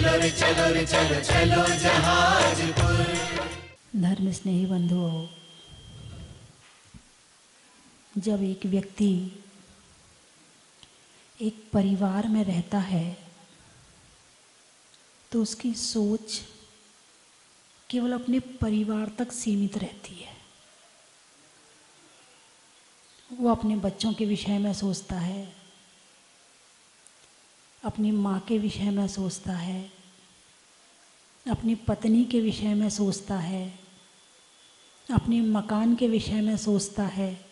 चलो रे चलो रे चलो चलो जहाजपुर। धर्म स्नेही बंधुओं जब एक व्यक्ति एक परिवार में रहता है तो उसकी सोच केवल अपने परिवार तक सीमित रहती है। वो अपने बच्चों के विषय में सोचता है, अपनी माँ के विषय में सोचता है अपनी पत्नी के विषय में सोचता है, अपने मकान के विषय में सोचता है,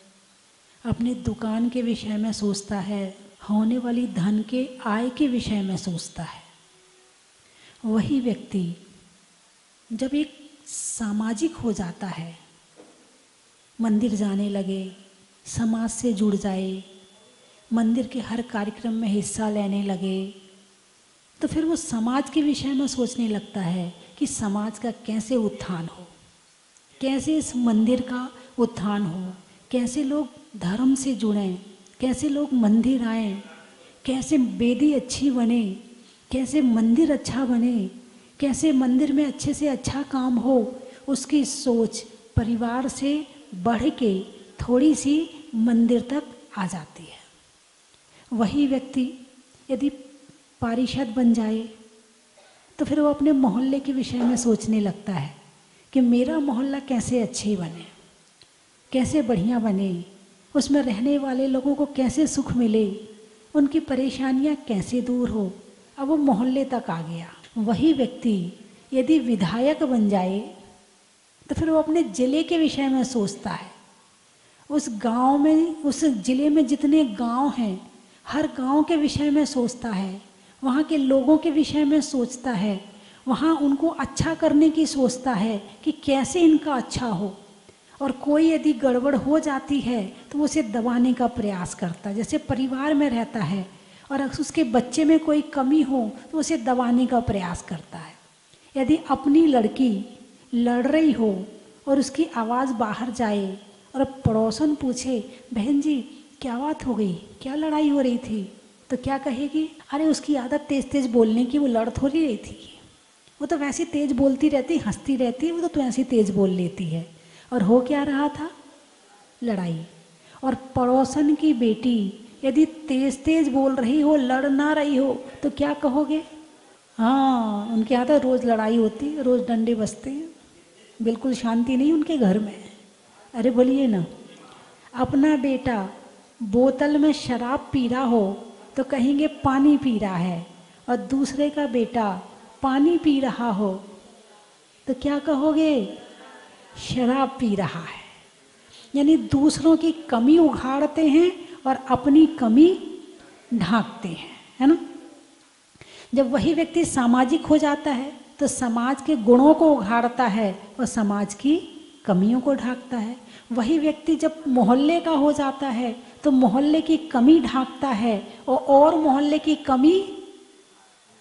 अपनी दुकान के विषय में सोचता है, होने वाली धन के आय के विषय में सोचता है। वही व्यक्ति जब एक सामाजिक हो जाता है, मंदिर जाने लगे, समाज से जुड़ जाए, मंदिर के हर कार्यक्रम में हिस्सा लेने लगे तो फिर वो समाज के विषय में सोचने लगता है कि समाज का कैसे उत्थान हो? कैसे इस मंदिर का उत्थान हो? कैसे लोग धर्म से जुड़ें? कैसे लोग मंदिर आए? कैसे वेदी अच्छी बने? कैसे मंदिर अच्छा बने? कैसे मंदिर में अच्छे से अच्छा काम हो? उसकी सोच परिवार से बढ़ के थोड़ी सी मंदिर तक आ जाती है। वही व्यक्ति यदि पारिषद बन जाए तो फिर वो अपने मोहल्ले के विषय में सोचने लगता है कि मेरा मोहल्ला कैसे अच्छे बने, कैसे बढ़िया बने, उसमें रहने वाले लोगों को कैसे सुख मिले, उनकी परेशानियाँ कैसे दूर हो। अब वो मोहल्ले तक आ गया। वही व्यक्ति यदि विधायक बन जाए तो फिर वो अपने ज़िले के विषय में सोचता है। उस गाँव में, उस ज़िले में जितने गाँव हैं, हर गाँव के विषय में सोचता है। वहाँ के लोगों के विषय में सोचता है। वहाँ उनको अच्छा करने की सोचता है कि कैसे इनका अच्छा हो। और कोई यदि गड़बड़ हो जाती है तो उसे दबाने का प्रयास करता है। जैसे परिवार में रहता है और उसके बच्चे में कोई कमी हो तो उसे दबाने का प्रयास करता है। यदि अपनी लड़की लड़ रही हो और उसकी आवाज़ बाहर जाए और पड़ोसन पूछे, बहन जी, क्या बात हो गई? क्या लड़ाई हो रही थी? तो क्या कहेगी? अरे, उसकी आदत तेज़ तेज़ बोलने की, वो लड़ थोड़ी रही थी। वो तो वैसे तेज़ बोलती रहती, हंसती रहती, वो तो वैसे तेज़ बोल लेती है। और हो क्या रहा था? लड़ाई। और पड़ोसन की बेटी, यदि तेज तेज बोल रही हो, लड़ ना रही हो तो क्या कहोगे? हाँ उनके यहाँ तो रोज़ लड़ाई होती है रोज़ डंडे बसते हैं बिल्कुल शांति नहीं उनके घर में। अरे, बोलिए ना। अपना बेटा, बोतल में शराब पी रहा हो तो कहेंगे, पानी पी रहा है। और दूसरे का बेटा, पानी पी रहा हो। तो क्या कहोगे? शराब पी रहा है। यानी दूसरों की कमी उघाड़ते हैं और अपनी कमी ढांकते हैं, है ना? जब वही व्यक्ति सामाजिक हो जाता है तो समाज के गुणों को उघाड़ता है और समाज की कमियों को ढांकता है। वही व्यक्ति जब मोहल्ले का हो जाता है तो मोहल्ले की कमी ढांकता है और और मोहल्ले की कमी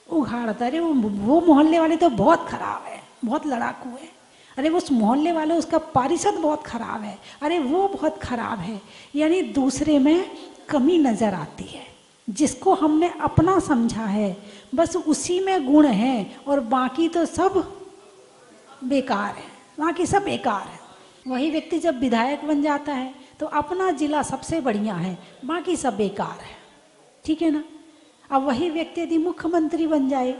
उघाड़ता अरे वो वो मोहल्ले वाले तो बहुत खराब है, बहुत लड़ाकू है। अरे उस मोहल्ले वाले, उसका पारिषद बहुत खराब है। अरे वो बहुत खराब है। यानी दूसरे में कमी नज़र आती है, जिसको हमने अपना समझा है। बस उसी में गुण है और बाकी तो सब बेकार है। बाकी सब बेकार है। वही व्यक्ति जब विधायक बन जाता है तो अपना जिला सबसे बढ़िया है, बाकी सब बेकार है। ठीक है ना? अब वही व्यक्ति यदि मुख्यमंत्री बन जाए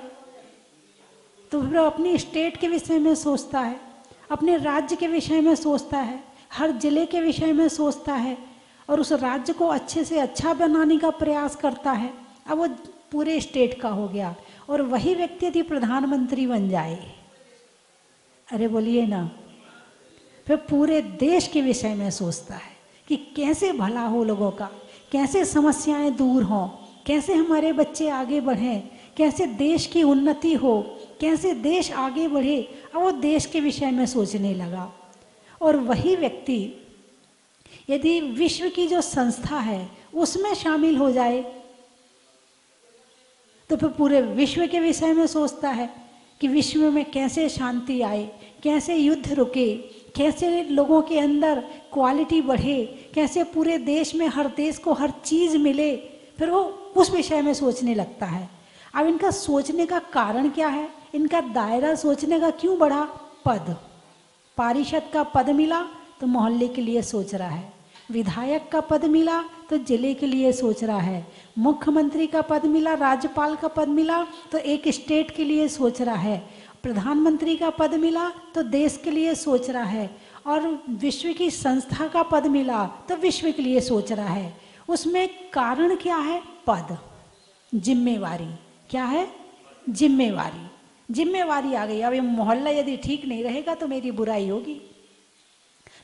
तो फिर अपनी स्टेट के विषय में सोचता है, अपने राज्य के विषय में सोचता है, हर ज़िले के विषय में सोचता है, और उस राज्य को अच्छे से अच्छा बनाने का प्रयास करता है, अब वो पूरे स्टेट का हो गया, और वही व्यक्ति यदि प्रधानमंत्री बन जाए, अरे बोलिए ना, फिर पूरे देश के विषय में सोचता है। कि कैसे भला हो लोगों का? कैसे समस्याएँ दूर हों? कैसे हमारे बच्चे आगे बढ़ें? कैसे देश की उन्नति हो? कैसे देश आगे बढ़े? अब वो देश के विषय में सोचने लगा। और वही व्यक्ति, यदि विश्व की जो संस्था है, उसमें शामिल हो जाए तो फिर पूरे विश्व के विषय में सोचता है कि विश्व में कैसे शांति आए, कैसे युद्ध रुके कैसे लोगों के अंदर क्वालिटी बढ़े, कैसे पूरे देश में हर देश को हर चीज़ मिले, फिर वो उस विषय में सोचने लगता है। अब इनका सोचने का कारण क्या है? इनका दायरा सोचने का क्यों बढ़ा? पद। पारिषद का पद मिला तो मोहल्ले के लिए सोच रहा है। विधायक का पद मिला तो ज़िले के लिए सोच रहा है। मुख्यमंत्री का पद मिला, राज्यपाल का पद मिला तो एक स्टेट के लिए सोच रहा है। प्रधानमंत्री का पद मिला तो देश के लिए सोच रहा है और विश्व की संस्था का पद मिला तो विश्व के लिए सोच रहा है। उसमें कारण क्या है? पद। जिम्मेवारी। क्या है? जिम्मेवारी। जिम्मेवारी आ गई। अब ये मोहल्ला यदि ठीक नहीं रहेगा तो मेरी बुराई होगी।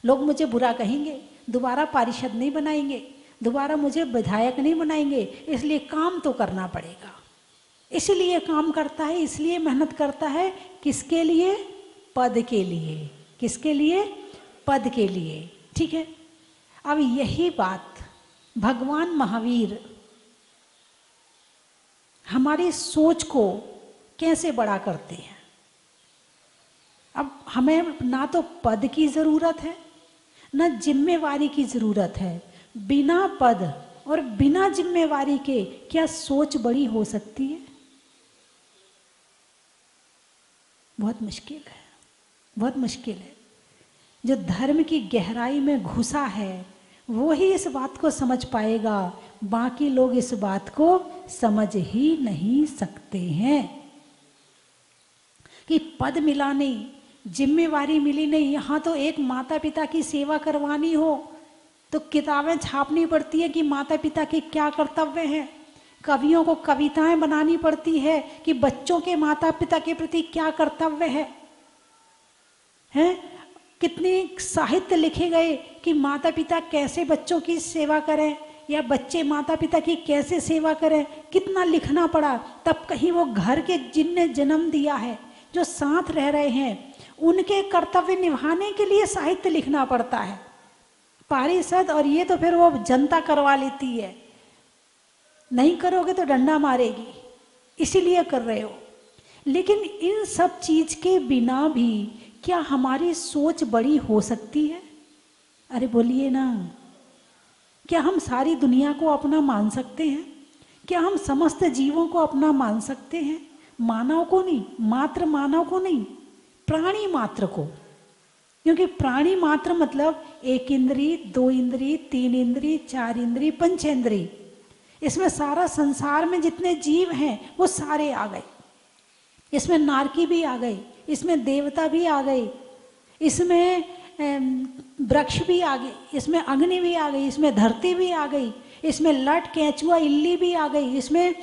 लोग मुझे बुरा कहेंगे, दोबारा पारिषद नहीं बनाएँगे, दोबारा मुझे विधायक नहीं बनाएँगे, इसलिए काम तो करना पड़ेगा। इसलिए काम करता है, इसलिए मेहनत करता है, किसके लिए? पद के लिए। किसके लिए? पद के लिए। ठीक है? अब यही बात, भगवान महावीर, हमारी सोच को कैसे बड़ा करते हैं? अब हमें ना तो पद की ज़रूरत है, ना जिम्मेवारी की ज़रूरत है। बिना पद और बिना जिम्मेवारी के क्या सोच बड़ी हो सकती है? बहुत मुश्किल है, बहुत मुश्किल है। जो धर्म की गहराई में घुसा है, वो ही इस बात को समझ पाएगा। बाकी लोग इस बात को समझ ही नहीं सकते हैं। कि पद मिला नहीं, जिम्मेवारी मिली नहीं, यहाँ तो एक माता पिता की सेवा करवानी हो तो किताबें छापनी पड़ती है कि माता पिता के क्या कर्तव्य हैं। कवियों को कविताएँ बनानी पड़ती है कि बच्चों के माता पिता के प्रति क्या कर्तव्य है? हैं? कितने साहित्य लिखे गए कि माता पिता कैसे बच्चों की सेवा करें या बच्चे माता पिता की कैसे सेवा करें? कितना लिखना पड़ा? तब कहीं वो घर के जिनने जन्म दिया है, जो साथ रह रहे हैं, उनके कर्तव्य निभाने के लिए साहित्य लिखना पड़ता है। पारिषद और ये तो फिर वो जनता करवा लेती है। नहीं करोगे तो डंडा मारेगी। इसीलिए कर रहे हो। लेकिन इन सब चीज़ के बिना भी क्या हमारी सोच बड़ी हो सकती है? अरे बोलिए ना। क्या हम सारी दुनिया को अपना मान सकते हैं? क्या हम समस्त जीवों को अपना मान सकते हैं? मानव को नहीं, मात्र मानव को नहीं, प्राणी मात्र को। क्योंकि प्राणी मात्र मतलब एक इंद्री, दो इंद्री, तीन इंद्री, चार इंद्री पंचेंद्री इसमें सारा संसार में जितने जीव हैं, वो सारे आ गए। इसमें नारकी भी आ गई, इसमें देवता भी आ गई इसमें वृक्ष भी आ गए, इसमें अग्नि भी आ गई, इसमें धरती भी आ गई, इसमें लट, केंचुआ, इल्ली भी आ गई, इसमें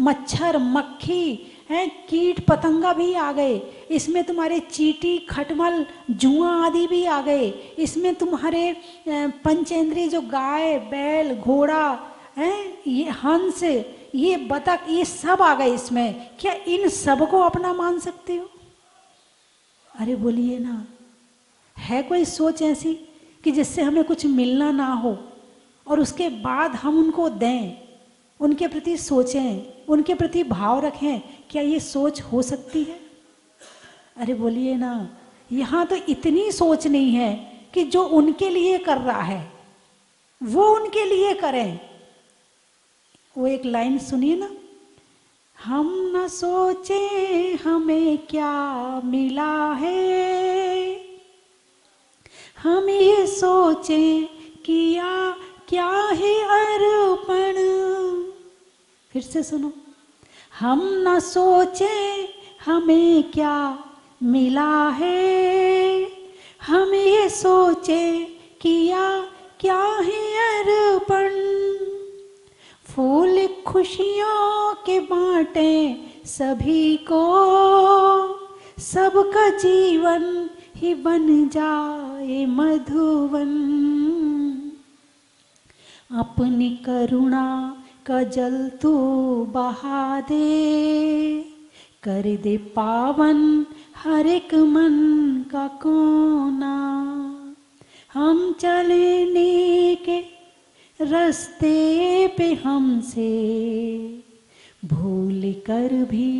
मच्छर, मक्खी, हैं, कीट, पतंगा भी आ गए, इसमें तुम्हारे चीटी, खटमल, जुआ आदि भी आ गए, इसमें तुम्हारे पंचेंद्रीय जो गाय, बैल, घोड़ा हैं? ये हंस ये बतख, ये सब आ गए इसमें। क्या इन सबको अपना मान सकते हो? अरे बोलिए ना, है कोई सोच ऐसी कि जिससे हमें कुछ मिलना ना हो और उसके बाद हम उनको दें? उनके प्रति सोचें, उनके प्रति भाव रखें, क्या ये सोच हो सकती है? अरे बोलिए ना, यहाँ तो इतनी सोच नहीं है कि जो उनके लिए कर रहा है, वो उनके लिए करें। वो एक लाइन सुनिए ना। हम न सोचे हमें क्या मिला है। हम ये सोचे किया क्या है अर्पण। फिर से सुनो। हम न सोचे हमें क्या मिला है। हम ये सोचे किया क्या है अर्पण। फूल खुशियों के बांटे सभी को। सबका जीवन ही बन जाए मधुवन अपनी करुणा का जल तू बहा दे। कर दे पावन हर एक मन का कोना। हम चलने के रस्ते पे हमसे भूल कर भी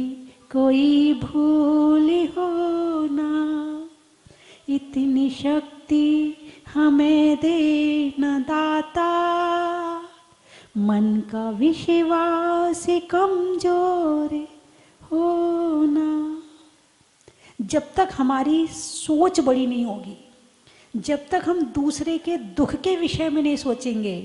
कोई भूल हो ना। इतनी शक्ति हमें दे न दाता। मन का विश्वास कमज़ोर होना जब तक हमारी सोच बड़ी नहीं होगी, जब तक हम दूसरे के दुख के विषय में नहीं सोचेंगे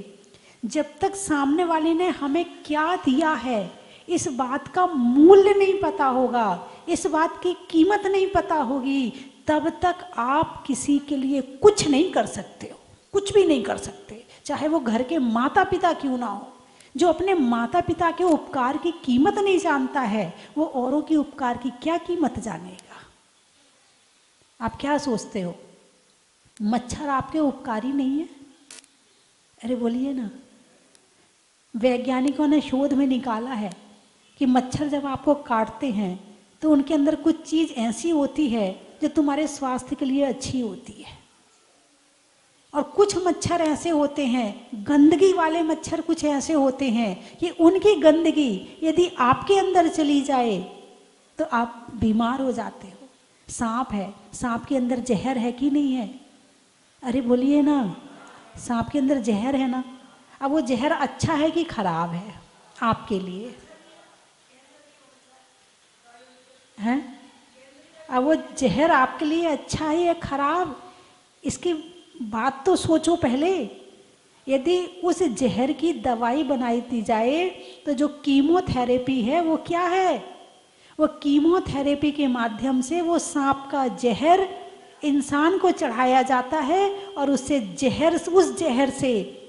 जब तक सामने वाले ने हमें क्या दिया है, इस बात का मूल्य नहीं पता होगा, इस बात की कीमत नहीं पता होगी, तब तक आप किसी के लिए कुछ नहीं कर सकते हो, कुछ भी नहीं कर सकते, चाहे वो घर के माता पिता क्यों ना हो। जो अपने माता पिता के उपकार की कीमत नहीं जानता है, वो औरों के उपकार की क्या कीमत जानेगा? आप क्या सोचते हो? मच्छर आपके उपकारी नहीं है? अरे बोलिए ना। वैज्ञानिकों ने शोध में निकाला है कि मच्छर जब आपको काटते हैं तो उनके अंदर कुछ चीज़ ऐसी होती है जो तुम्हारे स्वास्थ्य के लिए अच्छी होती है। और कुछ मच्छर ऐसे होते हैं, गंदगी वाले मच्छर कुछ ऐसे होते हैं कि उनकी गंदगी यदि आपके अंदर चली जाए तो आप बीमार हो जाते हो। सांप है, सांप के अंदर जहर है कि नहीं है? अरे बोलिए ना, सांप के अंदर जहर है ना? अब वो जहर अच्छा है कि खराब है आपके लिए? हैं? अब वो जहर आपके लिए अच्छा है या खराब? इसकी बात तो सोचो पहले। यदि उस जहर की दवाई बनाई दी जाए तो जो कीमोथेरेपी है, वो क्या है? वो कीमोथेरेपी के माध्यम से वो सांप का जहर इंसान को चढ़ाया जाता है और उससे जहर, उस जहर से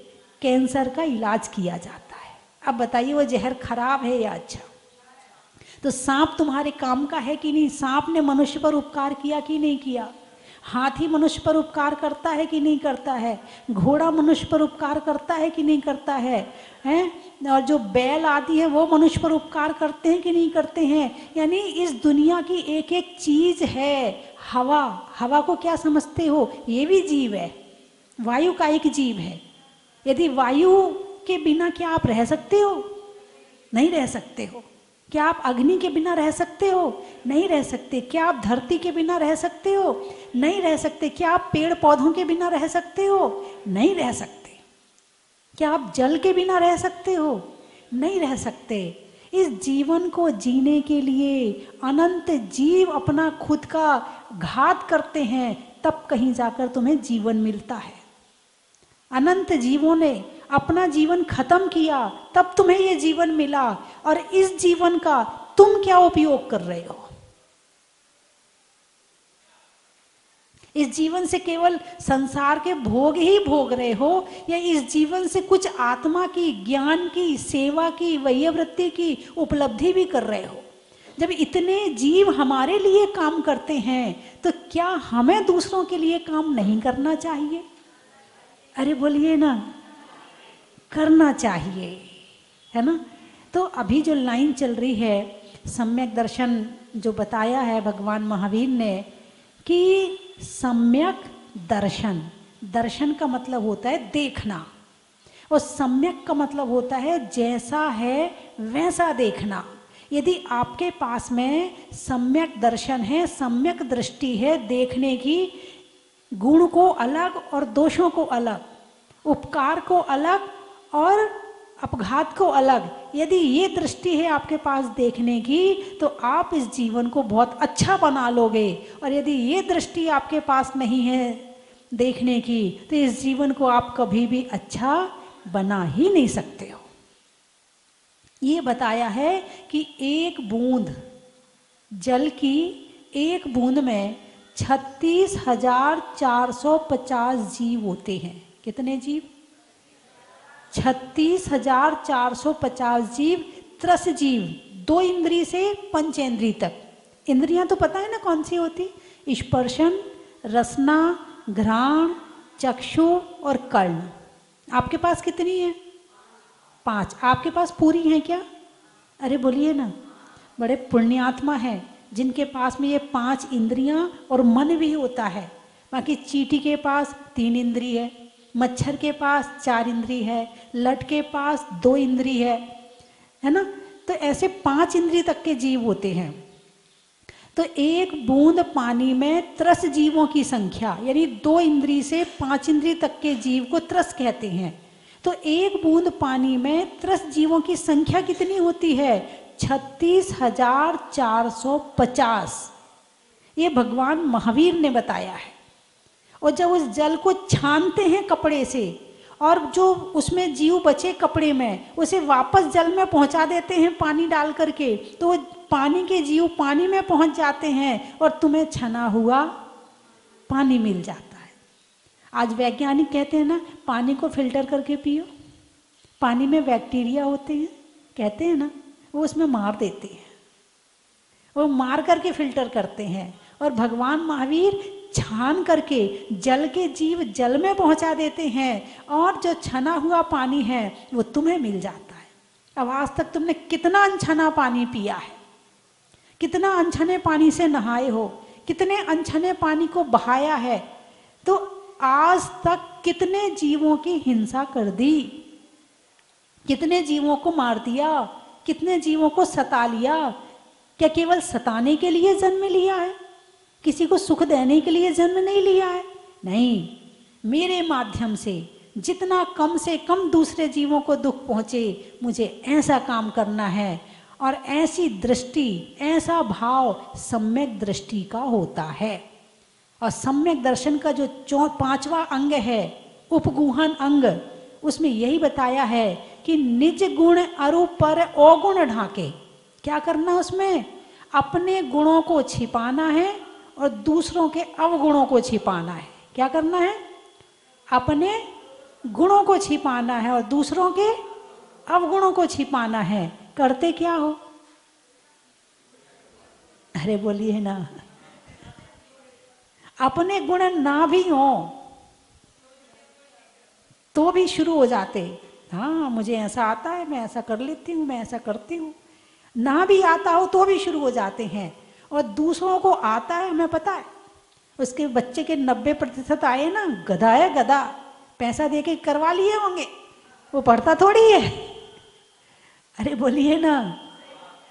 कैंसर का इलाज किया जाता है। अब बताइए, वो जहर खराब है या अच्छा? तो सांप तुम्हारे काम का है कि नहीं? सांप ने मनुष्य पर उपकार किया कि नहीं किया? हाथी मनुष्य पर उपकार करता है कि नहीं करता है? घोड़ा मनुष्य पर उपकार करता है कि नहीं करता है? हैं? और जो बैल आदि है, वो मनुष्य पर उपकार करते हैं कि नहीं करते हैं? यानी इस दुनिया की एक एक चीज़ है। हवा। हवा को क्या समझते हो? ये भी जीव है। वायु का एक जीव है। यदि वायु के बिना क्या आप रह सकते हो? नहीं रह सकते हो। क्या आप अग्नि के बिना रह सकते हो? नहीं रह सकते। क्या आप धरती के बिना रह सकते हो? नहीं रह सकते। क्या आप पेड़ पौधों के बिना रह सकते हो? नहीं रह सकते। क्या आप जल के बिना रह सकते हो? नहीं रह सकते। इस जीवन को जीने के लिए अनंत जीव अपना खुद का घात करते हैं, तब कहीं जाकर तुम्हें जीवन मिलता है। अनंत जीवों ने अपना जीवन खत्म किया, तब तुम्हें ये जीवन मिला और इस जीवन का तुम क्या उपयोग कर रहे हो? इस जीवन से केवल संसार के भोग ही भोग रहे हो या इस जीवन से कुछ आत्मा की, ज्ञान की, सेवा की, वैयवृत्ति की उपलब्धि भी कर रहे हो? जब इतने जीव हमारे लिए काम करते हैं तो क्या हमें दूसरों के लिए काम नहीं करना चाहिए? अरे बोलिए ना, करना चाहिए, है ना? तो अभी जो लाइन चल रही है, सम्यक दर्शन जो बताया है भगवान महावीर ने, कि सम्यक दर्शन दर्शन का मतलब होता है देखना, और सम्यक का मतलब होता है जैसा है वैसा देखना। यदि आपके पास में सम्यक दर्शन है, सम्यक दृष्टि है देखने की गुण को अलग और दोषों को अलग, उपकार को अलग और अपघात को अलग। यदि ये दृष्टि है आपके पास देखने की तो आप इस जीवन को बहुत अच्छा बना लोगे। और यदि ये दृष्टि आपके पास नहीं है देखने की तो इस जीवन को आप कभी भी अच्छा बना ही नहीं सकते हो। ये बताया है कि एक बूंद, जल की एक बूंद में छत्तीस हज़ार चार सौ पचास जीव होते हैं। कितने जीव? छत्तीस हज़ार चार सौ पचास जीव, त्रस जीव, दो इंद्री से पंचेंद्री तक। इंद्रियाँ तो पता है ना कौन सी होती? स्पर्शन, रसना, घ्राण, चक्षु और कर्ण। आपके पास कितनी है? पाँच। आपके पास पूरी है क्या? अरे बोलिए ना। बड़े पुण्यात्मा है। जिनके पास में ये पाँच इंद्रियाँ और मन भी होता है। बाकी चीटी के पास तीन इंद्री है, मच्छर के पास चार इंद्री है, लट के पास दो इंद्री है है ना? तो ऐसे पाँच इंद्री तक के जीव होते हैं। तो एक बूंद पानी में त्रस जीवों की संख्या, यानी दो इंद्री से पाँच इंद्री तक के जीव को त्रस कहते हैं। तो एक बूंद पानी में त्रस जीवों की संख्या कितनी होती है? छत्तीस हज़ार चार सौ पचास। ये भगवान महावीर ने बताया है। और जब उस जल को छानते हैं कपड़े से, और जो उसमें जीव बचे कपड़े में, उसे वापस जल में पहुँचा देते हैं पानी डाल करके तो पानी के जीव पानी में पहुँच जाते हैं, और तुम्हें छना हुआ पानी मिल जाता है। आज वैज्ञानिक कहते हैं ना, पानी को फ़िल्टर करके पियो। पानी में बैक्टीरिया होते हैं, कहते हैं ना वो उसमें मार देते हैं। वो मार करके फ़िल्टर करते हैं और भगवान महावीर छान करके जल के जीव जल में पहुँचा देते हैं और जो छना हुआ पानी है, वो तुम्हें मिल जाता है। अब आज तक तुमने कितना अनछना पानी पिया है? कितना अनछने पानी से नहाए हो? कितने अनछने पानी को बहाया है? तो आज तक कितने जीवों की हिंसा कर दी? कितने जीवों को मार दिया? कितने जीवों को सता लिया? क्या केवल सताने के लिए जन्म लिया है? किसी को सुख देने के लिए जन्म नहीं लिया है? नहीं। मेरे माध्यम से, जितना कम से कम दूसरे जीवों को दुख पहुँचे, मुझे ऐसा काम करना है और ऐसी दृष्टि, ऐसा भाव सम्यक दृष्टि का होता है। और सम्यक दर्शन का जो चौ, पांचवा अंग है, उपगुहन अंग, उसमें यही बताया है कि निज गुण अरु पर अवगुण ढाके। क्या करना उसमें? अपने गुणों को छिपाना है और दूसरों के अवगुणों को छिपाना है। क्या करना है? अपने गुणों को छिपाना है और दूसरों के अवगुणों को छिपाना है। करते क्या हो? अरे बोलिए ना। अपने गुण ना भी हो तो भी शुरू हो जाते। हाँ मुझे ऐसा आता है, मैं ऐसा कर लेती हूँ, मैं ऐसा करती हूँ। ना भी आता हो तो भी शुरू हो जाते हैं। और दूसरों को आता है, हमें पता है। उसके बच्चे के नब्बे प्रतिशत आए ना, गधा है गधा। पैसा दे के करवा लिए होंगे। वो पढ़ता थोड़ी है। अरे बोलिए ना,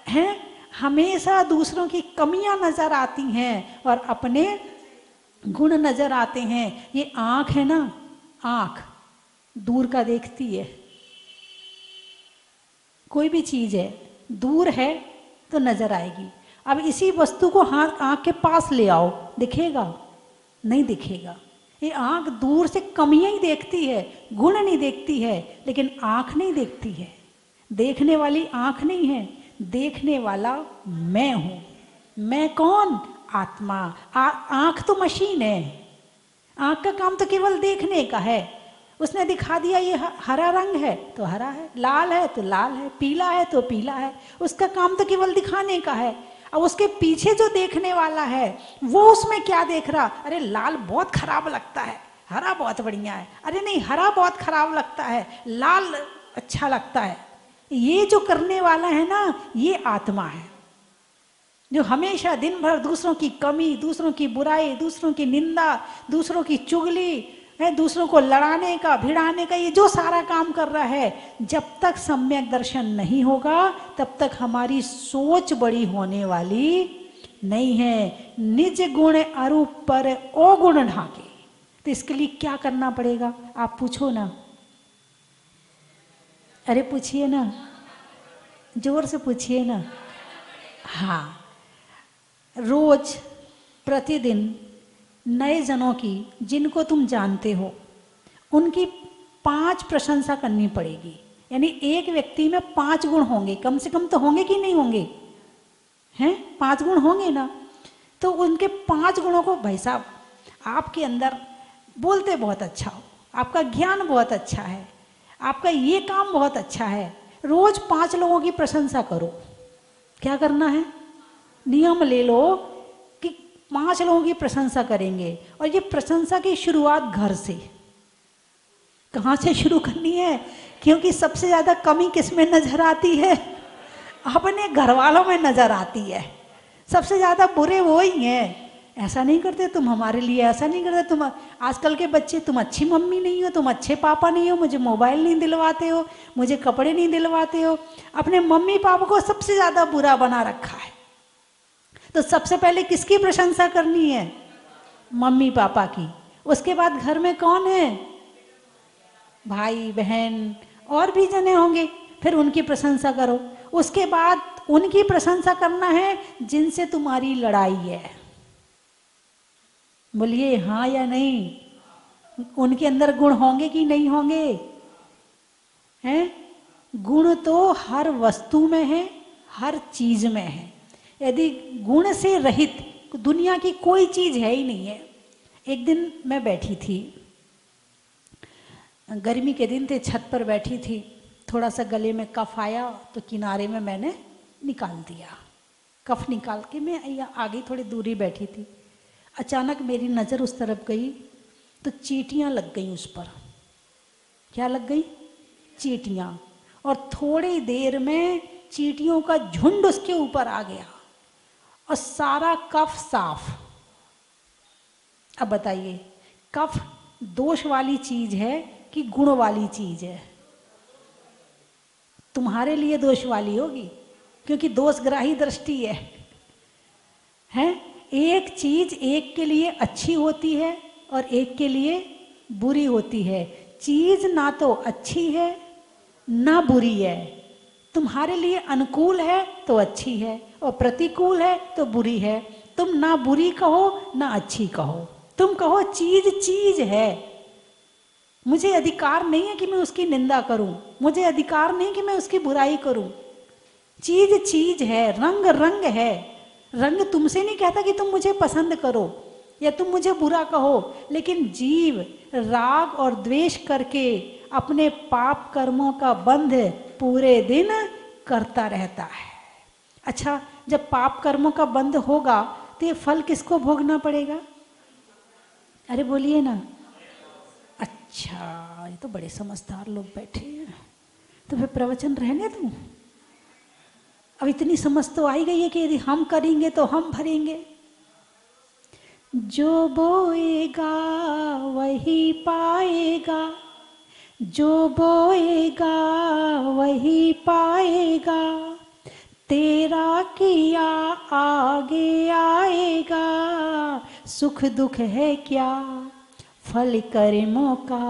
है? हमेशा दूसरों की कमियाँ नज़र आती हैं और अपने गुण नज़र आते हैं। ये आँख है ना, आँख दूर का देखती है। कोई भी चीज़ है, दूर है तो नज़र आएगी। अब इसी वस्तु को हाथ, आँख के पास ले आओ, दिखेगा? नहीं दिखेगा। ये आँख दूर से कमियाँ ही देखती है गुण नहीं देखती है, लेकिन आँख नहीं देखती है। देखने वाली आँख नहीं है, देखने वाला मैं हूँ। मैं कौन? आत्मा। आँख तो मशीन है। आँख का काम तो केवल देखने का है। उसने दिखा दिया, ये हरा रंग है। तो हरा है। लाल है। तो लाल है। पीला है? तो पीला है। उसका काम तो केवल दिखाने का है। अब उसके पीछे जो देखने वाला है, वो उसमें क्या देख रहा? अरे, लाल बहुत खराब लगता है। हरा बहुत बढ़िया है। अरे, नहीं, हरा बहुत खराब लगता है। लाल अच्छा लगता है। ये जो करने वाला है ना, ये आत्मा है। जो हमेशा दिन भर दूसरों की कमी, दूसरों की बुराई, दूसरों की निंदा, दूसरों की चुगली है, दूसरों को लड़ाने का, भिड़ाने का, ये जो सारा काम कर रहा है, जब तक सम्यक दर्शन नहीं होगा, तब तक हमारी सोच बड़ी होने वाली नहीं है। निज गुण अरूप पर ओ गुण ढाके। तो इसके लिए क्या करना पड़ेगा? आप पूछो ना। अरे पूछिए ना। ज़ोर से पूछिए ना। हाँ। रोज, प्रतिदिन नए जनों की, जिनको तुम जानते हो, उनकी पाँच प्रशंसा करनी पड़ेगी। यानी एक व्यक्ति में पाँच गुण होंगे। कम से कम तो होंगे कि नहीं होंगे? हैं? पाँच गुण होंगे ना? तो उनके पाँच गुणों को, भाई साहब, आपके अंदर बोलते बहुत अच्छा हो। आपका ज्ञान बहुत अच्छा है। आपका ये काम बहुत अच्छा है। रोज पाँच लोगों की प्रशंसा करो। क्या करना है? नियम ले लो। पाँच लोगों की प्रशंसा करेंगे। और ये प्रशंसा की शुरुआत घर से। कहाँ से शुरू करनी है? क्योंकि सबसे ज़्यादा कमी किसमें नज़र आती है? अपने घर वालों में नज़र आती है। सबसे ज़्यादा बुरे वो ही हैं। ऐसा नहीं करते तुम हमारे लिए, ऐसा नहीं करते तुम, आजकल के बच्चे, तुम अच्छी मम्मी नहीं हो, तुम अच्छे पापा नहीं हो, मुझे मोबाइल नहीं दिलवाते हो, मुझे कपड़े नहीं दिलवाते हो। अपने मम्मी पापा को सबसे ज़्यादा बुरा बना रखा है। तो सबसे पहले किसकी प्रशंसा करनी है? मम्मी पापा की। उसके बाद घर में कौन है? भाई, बहन, और भी जने होंगे। फिर उनकी प्रशंसा करो। उसके बाद उनकी प्रशंसा करना है जिनसे तुम्हारी लड़ाई है। बोलिए हाँ या नहीं? उनके अंदर गुण होंगे कि नहीं होंगे? हैं? गुण तो हर वस्तु में है, हर चीज़ में है। यदि गुण से रहित दुनिया की कोई चीज़ है ही नहीं है। एक दिन मैं बैठी थी। गर्मी के दिन थे, छत पर बैठी थी। थोड़ा सा गले में कफ आया तो किनारे में मैंने निकाल दिया। कफ निकाल के मैं आगे थोड़ी दूरी बैठी थी। अचानक मेरी नज़र उस तरफ़ गई तो चीटियाँ लग गई उस पर। क्या लग गई? चीटियाँ। और थोड़ी देर में चीटियों का झुंड उसके ऊपर आ गया। और सारा कफ साफ़। अब बताइए, कफ दोष वाली चीज़ है कि गुण वाली चीज़ है? तुम्हारे लिए दोष वाली होगी, क्योंकि दोषग्राही दृष्टि है। हैं? एक चीज़ एक के लिए अच्छी होती है और एक के लिए बुरी होती है। चीज़ ना तो अच्छी है, ना बुरी है। तुम्हारे लिए अनुकूल है तो अच्छी है। और प्रतिकूल है तो बुरी है। तुम ना बुरी कहो, ना अच्छी कहो। तुम कहो, चीज़ चीज़ है। मुझे अधिकार नहीं है कि मैं उसकी निंदा करूँ। मुझे अधिकार नहीं कि मैं उसकी बुराई करूँ। चीज़ चीज़ है, रंग रंग है। रंग तुमसे नहीं कहता कि तुम मुझे पसंद करो या तुम मुझे बुरा कहो। लेकिन जीव, राग और द्वेष करके अपने पाप कर्मों का बंध पूरे दिन करता रहता है। अच्छा जब पाप कर्मों का बंद होगा तो ये फल किसको भोगना पड़ेगा? अरे बोलिए ना। अच्छा ये तो बड़े समझदार लोग बैठे हैं। तो फिर प्रवचन रहने दूँ? अब इतनी समझ तो आई गई है कि यदि हम करेंगे तो हम भरेंगे। जो बोएगा, वही पाएगा। जो बोएगा, वही पाएगा। तेरा किया आगे आएगा। सुख दुख है क्या? फल कर्मों का।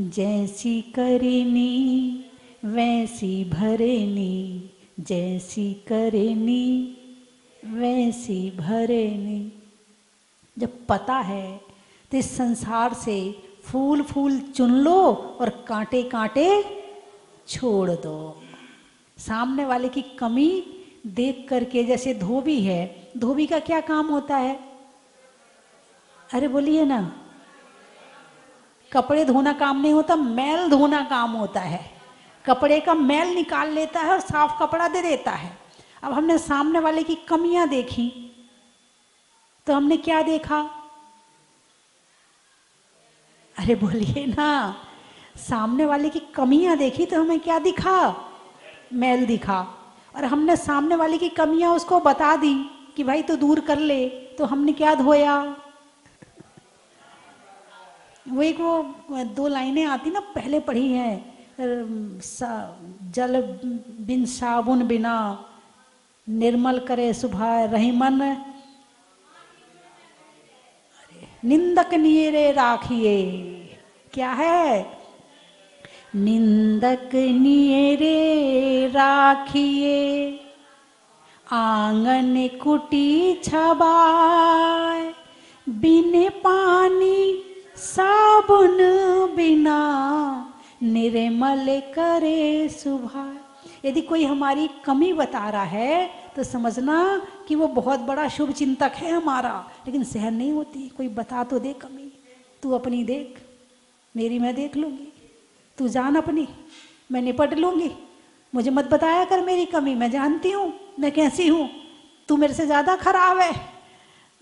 जैसी करेनी, वैसी भरेनी। जैसी करेनी, वैसी भरेनी। जब पता है तो इस संसार से फूल फूल चुन लो और कांटे कांटे छोड़ दो। सामने वाले की कमी देख करके जैसे धोबी है, धोबी का क्या काम होता है? अरे बोलिए ना, कपड़े धोना काम नहीं होता, मैल धोना काम होता है। कपड़े का मैल निकाल लेता है और साफ़ कपड़ा दे देता है। अब हमने सामने वाले की कमियाँ देखी तो हमने क्या देखा? अरे बोलिए ना, सामने वाले की कमियाँ देखी तो हमें क्या दिखा? मैल दिखा और हमने सामने वाले की कमियाँ उसको बता दी कि भाई तो दूर कर ले तो हमने क्या धोया? वो एक वो, दो लाइनें आती ना, पहले पढ़ी हैं जल बिन साबुन बिना, निर्मल करे सुबह रहीमन। निंदक नियरे राखिए, क्या है? निंदक नियरे राखिए, आँगन कुटी छबाए, बिन पानी साबुन बिना निर्मल करे सुबह यदि कोई हमारी कमी बता रहा है तो समझना कि वो बहुत बड़ा शुभ चिंतक है हमारा, लेकिन सहन नहीं होती। कोई बता तो दे कमी। तू अपनी देख, मेरी मैं देख लूँगी। तू जान अपनी, मैं निपट लूँगी। मुझे मत बताया कर मेरी कमी, मैं जानती हूँ, मैं कैसी हूँ। तू मेरे से ज़्यादा खराब है।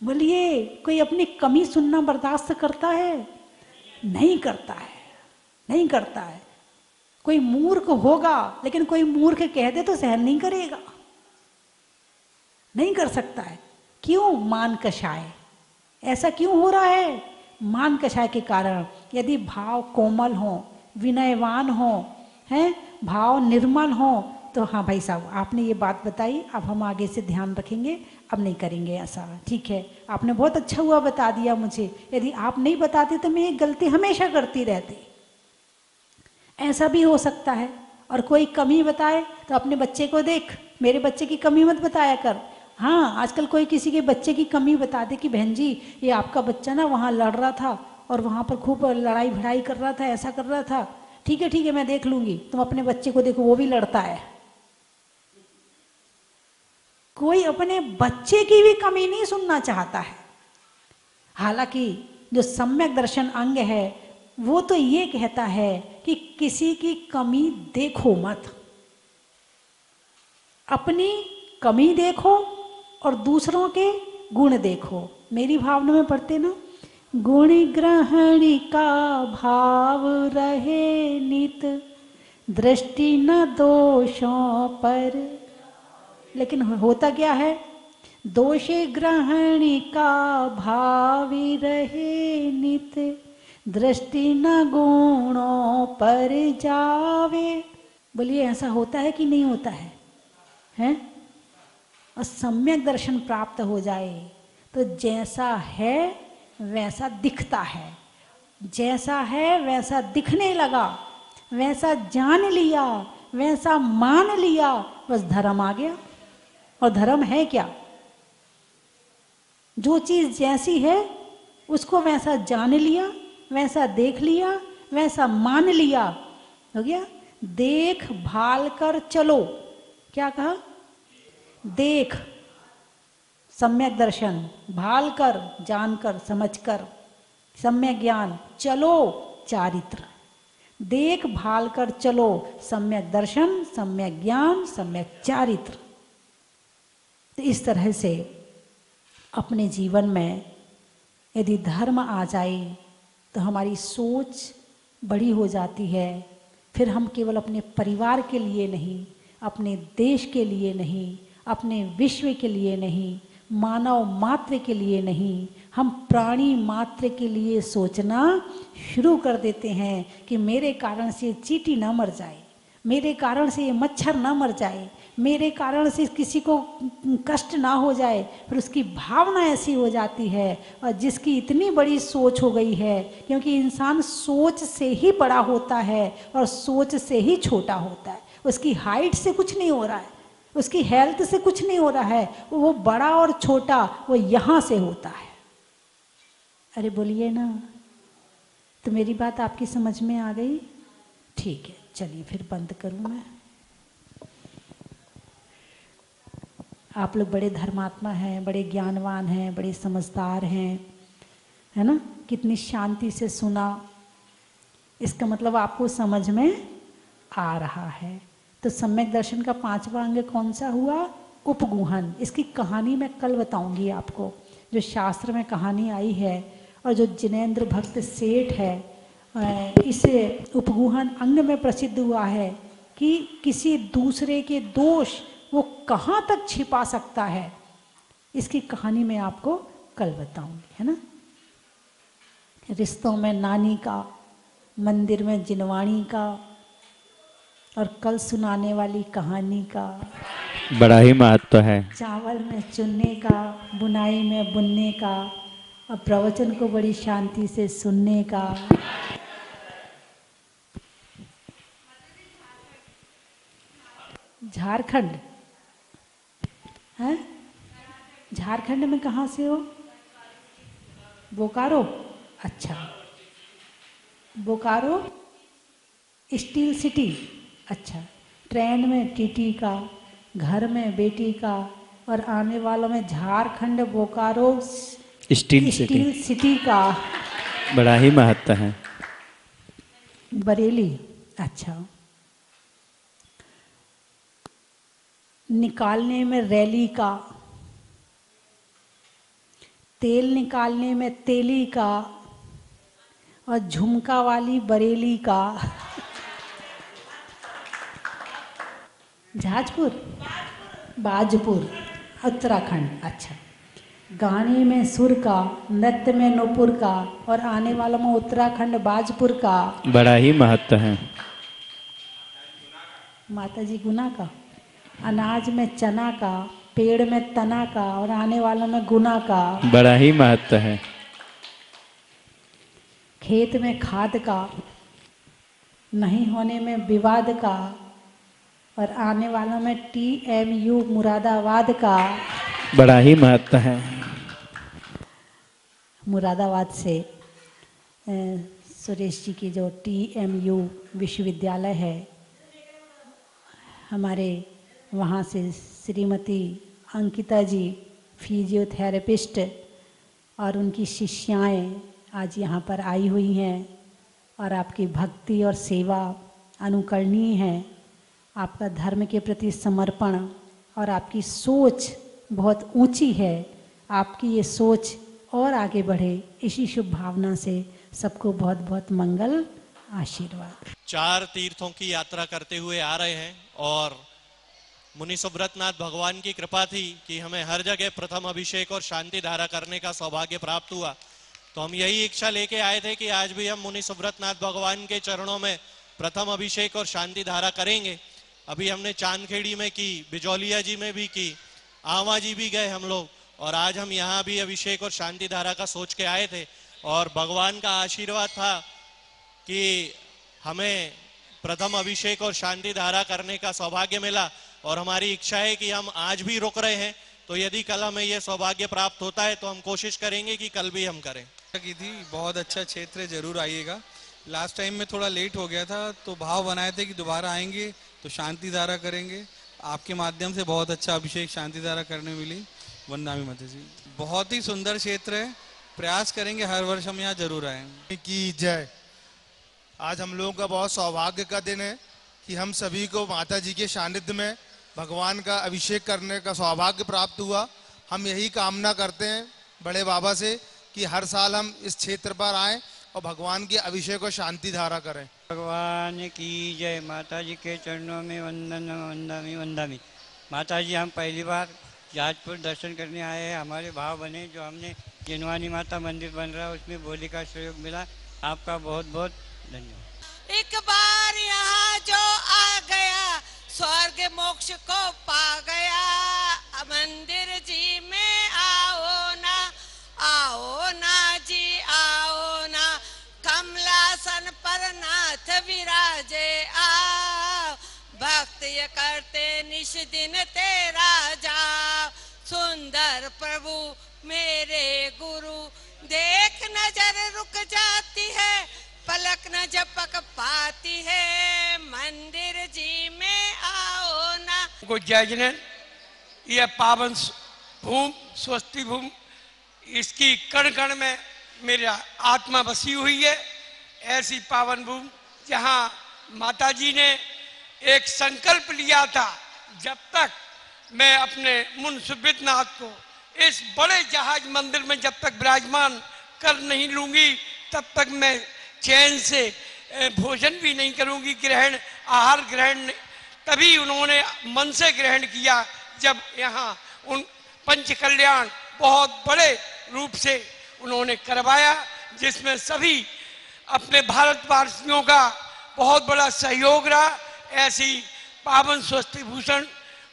बोलिए, कोई अपनी कमी सुनना बर्दाश्त करता है? नहीं करता है, नहीं करता है। कोई मूर्ख होगा, लेकिन कोई मूर्ख कह दे तो सहन नहीं करेगा। नहीं कर सकता है। क्यों? मान कषाय ऐसा क्यों हो रहा है? मान कषाय के कारण, यदि भाव कोमल हो विनयवान हो, हैं? भाव निर्मल हो। तो हाँ भाई साहब, आपने ये बात बताई, अब हम आगे से ध्यान रखेंगे, अब नहीं करेंगे ऐसा। ठीक है, आपने बहुत अच्छा हुआ बता दिया मुझे। यदि आप नहीं बताते तो मैं ये गलती हमेशा करती रहती। ऐसा भी हो सकता है। और कोई कमी बताए तो अपने बच्चे को देख, मेरे बच्चे की कमी मत बताया कर। हाँ आजकल कोई किसी के बच्चे की कमी बता दे कि, बहन जी, ये आपका बच्चा ना वहाँ लड़ रहा था और वहाँ पर खूब लड़ाई भिड़ाई कर रहा था, ऐसा कर रहा था। ठीक है ठीक है, मैं देख लूँगी। तुम अपने बच्चे को देखो, वो भी लड़ता है। कोई अपने बच्चे की भी कमी नहीं सुनना चाहता है। हालाँकि जो सम्यक दर्शन अंग है, वो तो ये कहता है कि किसी की कमी देखो मत। अपनी कमी देखो और दूसरों के गुण देखो। मेरी भावना में पढ़ते ना गुण ग्रहण का भाव रहे नित, दृष्टि न दोषों पर। लेकिन होता क्या है? दोष ग्रहण का भावी रहे नित, दृष्टि न गुणों पर जावे। बोलिए, ऐसा होता है कि नहीं होता है? हैं? और सम्यक दर्शन प्राप्त हो जाए तो जैसा है वैसा दिखता है। जैसा है, वैसा दिखने लगा। वैसा जान लिया, वैसा मान लिया। बस धर्म आ गया। और धर्म है क्या? जो चीज़ जैसी है, उसको वैसा जान लिया, वैसा देख लिया, वैसा मान लिया। हो गया? देख भाल कर चलो। क्या कहा? देख। सम्यक दर्शन भाल कर जानकर, समझकर, सम्यक ज्ञान, चलो चारित्र। देख भाल कर चलो, सम्यक दर्शन, सम्यक ज्ञान, सम्यक चारित्र। तो इस तरह से अपने जीवन में यदि धर्म आ जाए तो हमारी सोच बड़ी हो जाती है। फिर हम केवल अपने परिवार के लिए नहीं, अपने देश के लिए नहीं, अपने विश्व के लिए नहीं मानव मात्र के लिए नहीं, हम प्राणी मात्र के लिए सोचना शुरू कर देते हैं कि मेरे कारण से चीटी ना मर जाए, मेरे कारण से ये मच्छर ना मर जाए, मेरे कारण से किसी को कष्ट ना हो जाए, फिर उसकी भावना ऐसी हो जाती है और जिसकी इतनी बड़ी सोच हो गई है, क्योंकि इंसान सोच से ही बड़ा होता है और सोच से ही छोटा होता है। उसकी हाइट से कुछ नहीं हो रहा है। उसकी हेल्थ से कुछ नहीं हो रहा है। वो बड़ा और छोटा, वो यहाँ से होता है। अरे बोलिए ना तो मेरी बात आपकी समझ में आ गई? ठीक है, चलिए फिर बंद करूँ मैं। आप लोग बड़े धर्मात्मा हैं, बड़े ज्ञानवान हैं, बड़े समझदार हैं, है ना? कितनी शांति से सुना। इसका मतलब आपको समझ में आ रहा है। तो सम्यक दर्शन का पांचवा अंग कौन सा हुआ? उपगुहन। इसकी कहानी मैं कल बताऊँगी आपको। जो शास्त्र में कहानी आई है और जो जिनेन्द्र भक्त सेठ है इसे उपगुहन अंग में प्रसिद्ध हुआ है कि किसी दूसरे के दोष वो कहाँ तक छिपा सकता है। इसकी कहानी मैं आपको कल बताऊँगी, है ना? रिश्तों में नानी का, मंदिर में जिनवाणी का और कल सुनाने वाली कहानी का। बड़ा ही महत्व है। चावल में चुनने का बुनाई में बुनने का और प्रवचन को बड़ी शांति से सुनने का। झारखंड? है? झारखंड में कहाँ से हो? बोकारो? अच्छा। बोकारो? Steel city. अच्छा ट्रेन में टीटी का घर में बेटी का और आने वालों में Jharkhand Bokaro steel city. Steel city का। बड़ा ही महत्व है। बरेली अच्छा। निकालने में रैली का। तेल निकालने में तेली का। और झुमका वाली बरेली का। जाजपुर? बाजपुर उत्तराखंड। अच्छा। गाने में सुर का नृत्य में नूपुर का और आने वाला में उत्तराखंड बाजपुर का। बड़ा ही महत्व है। माता जी गुना का। अनाज में चना का पेड़ में तना का और आने वाला में गुना का। बड़ा ही महत्व है। खेत में खाद का नहीं होने में विवाद का और आने वालों में टी एम यू मुरादाबाद का बड़ा ही महत्व है। मुरादाबाद से सुरेश जी की जो टी एम यू विश्वविद्यालय है हमारे वहाँ से श्रीमती अंकिता जी फिजियोथेरेपिस्ट और उनकी शिष्याएँ आज यहाँ पर आई हुई हैं और आपकी भक्ति और सेवा अनुकरणीय है। आपका धर्म के प्रति समर्पण और आपकी सोच बहुत ऊँची है। आपकी ये सोच और आगे बढ़े। इसी शुभ भावना से सबको बहुत बहुत मंगल, आशीर्वाद। चार तीर्थों की यात्रा करते हुए आ रहे हैं और मुनि सुब्रतनाथ भगवान की कृपा थी कि हमें हर जगह प्रथम अभिषेक और शांति धारा करने का सौभाग्य प्राप्त हुआ। तो हम यही इच्छा लेके आए थे कि आज भी हम मुनि सुब्रतनाथ भगवान के चरणों में प्रथम अभिषेक और शांति धारा करेंगे। अभी हमने चांदखेड़ी में की, बिजौलिया जी में भी की, आवा जी भी गए हम लोग, और आज हम यहाँ भी अभिषेक और शांति धारा का सोच के आए थे, और भगवान का आशीर्वाद था कि हमें प्रथम अभिषेक और शांति धारा करने का सौभाग्य मिला, और हमारी इच्छा है कि हम आज भी रुक रहे हैं तो यदि कल हमें यह सौभाग्य प्राप्त होता है तो हम कोशिश करेंगे कि कल भी हम करें। की थी, बहुत अच्छा क्षेत्र है, ज़रूर आइएगा। लास्ट टाइम में थोड़ा लेट हो गया था तो भाव बनाए थे कि दोबारा आएँगे तो शांति धारा करेंगे। आपके माध्यम से बहुत अच्छा अभिषेक शांति धारा करने मिली। वंदामी मत जी। बहुत ही सुंदर क्षेत्र है। प्रयास करेंगे हर वर्ष हम यहाँ ज़रूर आए। की जय। आज हम लोगों का बहुत सौभाग्य का दिन है कि हम सभी को माता जी के सानिध्य में भगवान का अभिषेक करने का सौभाग्य प्राप्त हुआ। हम यही कामना करते हैं बड़े बाबा से कि हर साल हम इस क्षेत्र पर आएँ। और भगवान के अभिषेक और शांति धारा करें। भगवान की जय। माता जी के चरणों में वंदन वंदामी वंदामी। माता जी हम पहली बार जाजपुर दर्शन करने आए हैं। हमारे भाव बने जो हमने जिनवानी माता मंदिर बन रहा है उसमें बोली का सहयोग मिला। आपका बहुत बहुत धन्यवाद। एक बार यहाँ जो आ गया स्वर्ग मोक्ष को पा गया। मंदिर जी में नाथ विराजे आ भक्त ये करते निश दिन तेरा जाओ। सुंदर प्रभु मेरे गुरु, देख नज़र रुक जाती है, पलक न झपक पाती है। मंदिर जी में आओ ना। को जय जिनेन यह पावन भूम, स्वस्ति भूम, इसकी कण कण में मेरा आत्मा बसी हुई है। ऐसी पावन भूमि जहाँ माता जी ने एक संकल्प लिया था, जब तक मैं अपने मुन सुबितनाथ को इस बड़े जहाज़ मंदिर में जब तक विराजमान कर नहीं लूँगी, तब तक मैं चैन से भोजन भी नहीं करूँगी, ग्रहण, आहार ग्रहण तभी उन्होंने मन से ग्रहण किया, जब यहाँ उन पंच कल्याण बहुत बड़े रूप से उन्होंने करवाया, जिसमें सभी अपने भारतवासियों का बहुत बड़ा सहयोग रहा। ऐसी पावन स्वस्ति भूषण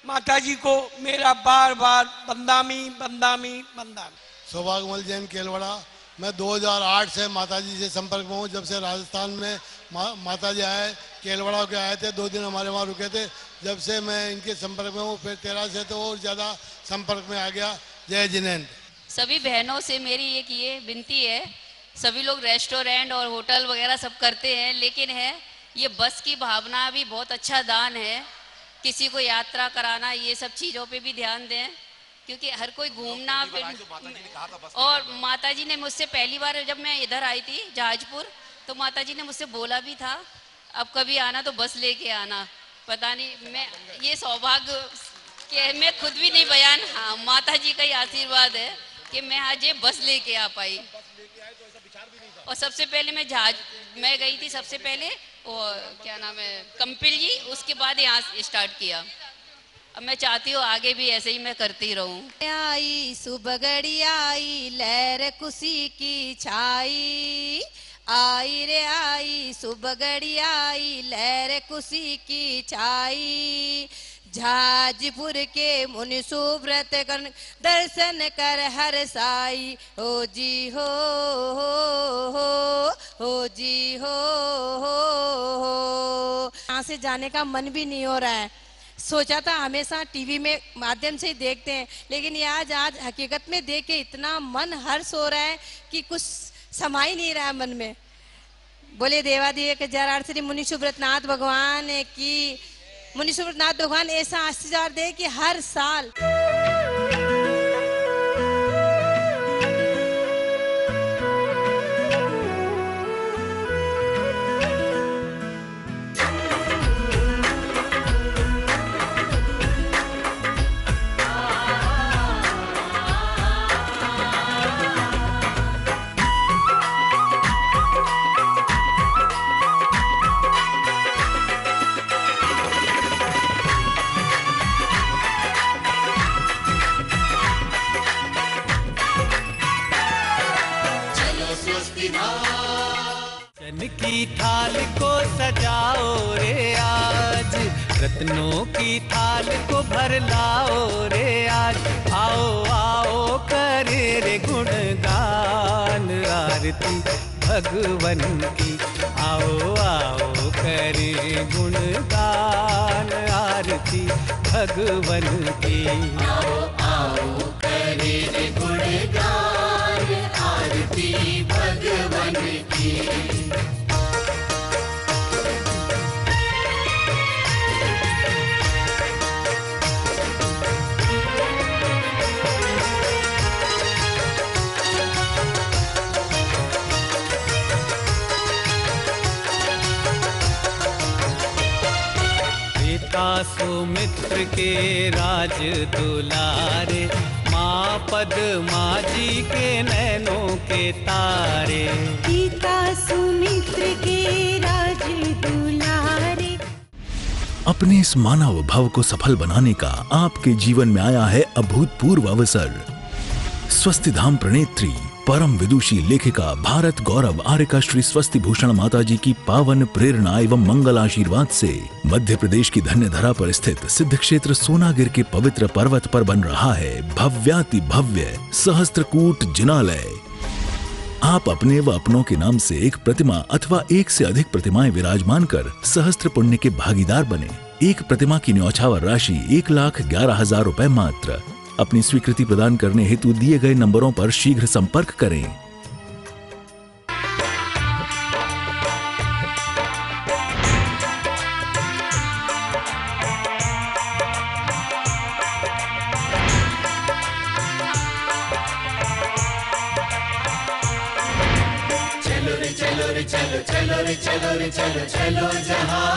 माता जी को मेरा बार बार बंदामी बंदामी बंदामी। सौभाग्यमल जैन केलवाड़ा मैं 2008 से माता जी से संपर्क में हूँ। जब से राजस्थान में मा, माता जी आए केलवाड़ा के आए थे दो दिन हमारे वहाँ रुके थे। जब से मैं इनके संपर्क में हूँ फिर तेरह से तो और ज़्यादा संपर्क में आ गया। जय जिनेन्द्र। सभी बहनों से मेरी एक ये विनती है सभी लोग रेस्टोरेंट और होटल वगैरह सब करते हैं लेकिन है ये बस की भावना भी बहुत अच्छा दान है। किसी को यात्रा कराना ये सब चीज़ों पे भी ध्यान दें क्योंकि हर कोई घूमना फिर और माता जी ने मुझसे पहली बार जब मैं इधर आई थी जहाजपुर तो माता जी ने मुझसे बोला भी था अब कभी आना तो बस लेके आना। पता नहीं मैं ये सौभाग्य कि मैं खुद भी नहीं बयान हाँ माता जी का ही आशीर्वाद है कि मैं आज ये बस लेके आ पाई। और सबसे पहले मैं जहाज़ मैं गई थी सबसे पहले, और क्या नाम है, कंपिल जी, उसके बाद यहाँ स्टार्ट किया। अब मैं चाहती हूँ आगे भी ऐसे ही मैं करती रहूँ। आई सुबह घड़ी आई, लहर खुशी की छाई। आई रे आई सुबह घड़ी आई, लहर खुशी की छाई। झाजपुर के मुनि सुव्रत कर दर्शन कर हर साई, हो जी, हो हो हो हो जी, हो हो हो। यहाँ से जाने का मन भी नहीं हो रहा है। सोचा था हमेशा टीवी में माध्यम से ही देखते हैं, लेकिन ये आज आज हकीकत में देख के इतना मन हर्ष हो रहा है कि कुछ समा ही नहीं रहा मन में। बोले देवादेव के जरार श्री मुनि सुब्रतनाथ भगवान की मुनि नाथ भगवान ऐसा आशीर्वाद दे कि हर साल की थाल को सजाओ रे आज। रत्नों की थाल को भर लाओ रे आज। आओ आओ, करे रे गुणगान। आरती भगवन की। आओ आओ, करे गुणगान। आरती भगवन की। आओ आओ, करे रे गुणगान। आरती भगवन की। पिता सुमित्र के राज दुलारे माँ पद्मा जी के नैनों के तारे। पिता सुमित्र के राज दुलारे। अपने इस मानव भव को सफल बनाने का आपके जीवन में आया है अभूतपूर्व अवसर। स्वस्ति धाम प्रणेत्री परम विदुषी लेखिका भारत गौरव आर्यका श्री स्वस्ति भूषण माता जी की पावन प्रेरणा एवं मंगल आशीर्वाद से मध्य प्रदेश की धन्य धरा पर स्थित सिद्ध क्षेत्र सोनागिर के पवित्र पर्वत पर बन रहा है भव्याति भव्य सहस्त्रकूट जिनालय। आप अपने व अपनों के नाम से एक प्रतिमा अथवा एक से अधिक प्रतिमाएँ विराजमान कर सहस्त्र पुण्य के भागीदार बने। एक प्रतिमा की न्यौछावर राशि एक लाख ग्यारह हज़ार रूपए मात्र। अपनी स्वीकृति प्रदान करने हेतु दिए गए नंबरों पर शीघ्र संपर्क करें। चलो रे चलो रे, चलो चलो रे चलो रे, चलो चलो जहाज़ को